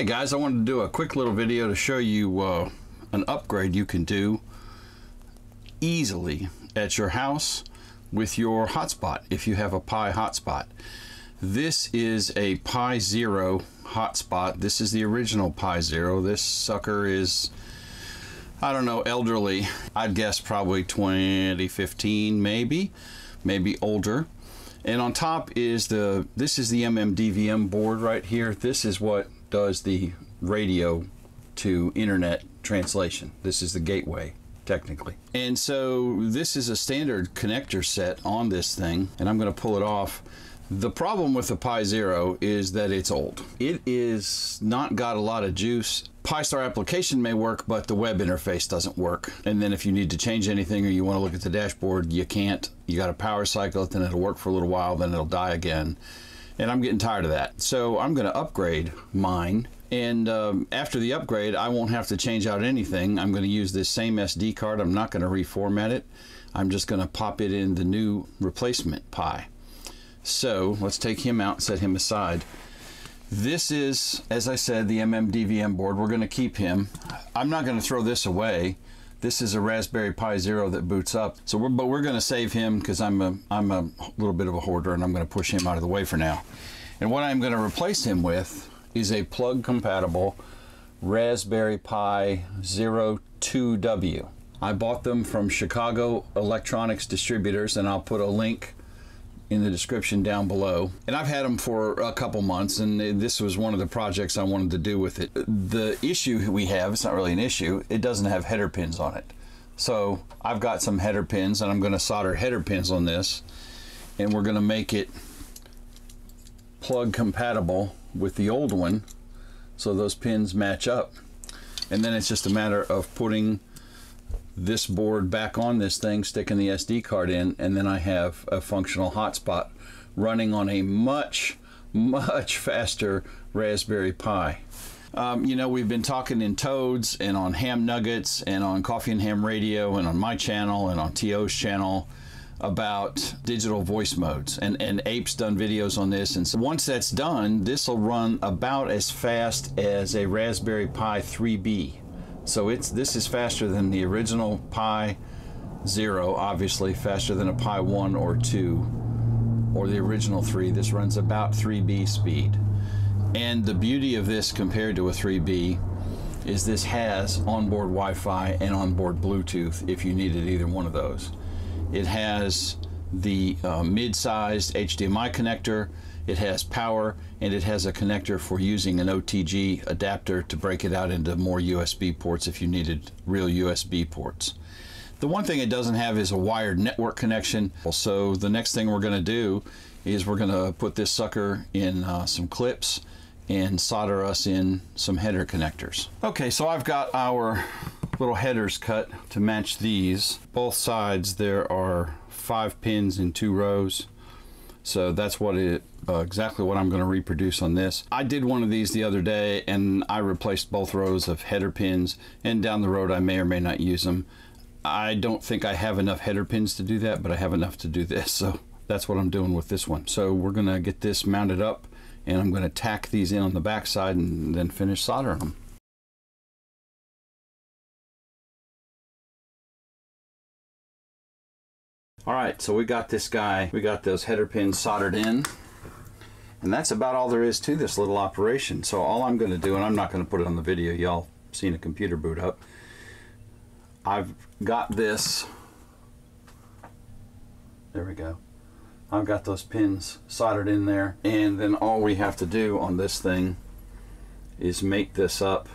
Hey guys, I wanted to do a quick little video to show you uh, an upgrade you can do easily at your house with your hotspot if you have a Pi hotspot. This is a Pi Zero hotspot. This is the original Pi Zero. This sucker is, I don't know, elderly. I'd guess probably 2015 maybe, maybe older. And on top is the, this is the MMDVM board right here. This is what does the radio to internet translation. This is the gateway technically. And so this is a standard connector set on this thing and I'm going to pull it off. The problem with the Pi Zero is that it's old. It is not got a lot of juice. Pi-Star application may work, but the web interface doesn't work. And then if you need to change anything or you want to look at the dashboard, you can't. You got to power cycle it, then it'll work for a little while, then it'll die again. And I'm getting tired of that. So I'm going to upgrade mine and um, after the upgrade, I won't have to change out anything. I'm going to use this same SD card. I'm not going to reformat it. I'm just going to pop it in the new replacement Pi. So let's take him out and set him aside. This is, as I said, the MMDVM board. We're going to keep him. I'm not going to throw this away. This is a Raspberry Pi Zero that boots up. So, we're, but we're going to save him because I'm a, I'm a little bit of a hoarder and I'm going to push him out of the way for now. And what I'm going to replace him with is a plug compatible Raspberry Pi Zero 2W. I bought them from Chicago Electronics Distributors and I'll put a link in the description down below. And I've had them for a couple months and this was one of the projects I wanted to do with it. The issue we have, it's not really an issue, it doesn't have header pins on it. So I've got some header pins and I'm going to solder header pins on this and we're going to make it plug compatible with the old one so those pins match up and then it's just a matter of putting this board back on this thing sticking the SD card in and then I have a functional hotspot running on a much much faster Raspberry Pi. Um, you know we've been talking in toads and on ham nuggets and on coffee and ham radio and on my channel and on TO's channel about digital voice modes. And, and Ape's done videos on this. And so once that's done this will run about as fast as a Raspberry Pi 3B so it's this is faster than the original Pi 0 obviously faster than a Pi 1 or 2 or the original 3 this runs about 3B speed. And the beauty of this compared to a 3B is this has onboard Wi-Fi and onboard Bluetooth if you needed either one of those. It has the uh, mid-sized HDMI connector, it has power, and it has a connector for using an OTG adapter to break it out into more USB ports if you needed real USB ports. The one thing it doesn't have is a wired network connection. So the next thing we're going to do is we're going to put this sucker in uh, some clips and solder us in some header connectors. Okay, so I've got our little headers cut to match these. Both sides there are five pins in two rows. So that's what it uh, exactly what I'm going to reproduce on this. I did one of these the other day and I replaced both rows of header pins and down the road I may or may not use them. I don't think I have enough header pins to do that, but I have enough to do this. So that's what I'm doing with this one. So we're going to get this mounted up and I'm going to tack these in on the back side and then finish soldering them. All right, so we got this guy, we got those header pins soldered in. And that's about all there is to this little operation. So all I'm going to do, and I'm not going to put it on the video, y'all seen a computer boot up. I've got this, there we go. I've got those pins soldered in there. And then all we have to do on this thing is make this up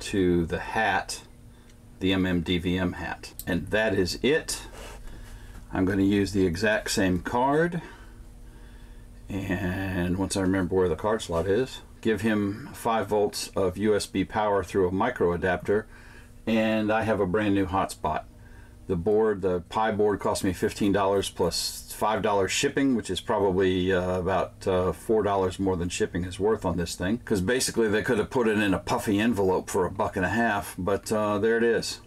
to the hat, the MMDVM hat. And that is it. I'm going to use the exact same card and once I remember where the card slot is give him 5 volts of USB power through a micro adapter and I have a brand new hotspot. The board the Pi board cost me $15 plus $5 shipping which is probably uh, about uh, $4 more than shipping is worth on this thing. Because basically they could have put it in a puffy envelope for a buck and a half but uh, there it is.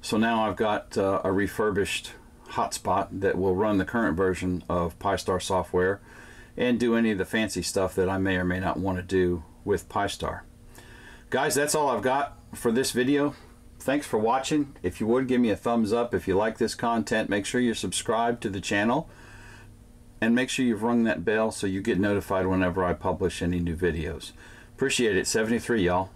So now I've got uh, a refurbished hotspot that will run the current version of Pi-Star software and do any of the fancy stuff that I may or may not want to do with Pi-Star. Guys, that's all I've got for this video. Thanks for watching. If you would, give me a thumbs up. If you like this content, make sure you're subscribed to the channel. And make sure you've rung that bell so you get notified whenever I publish any new videos. Appreciate it. 73, y'all.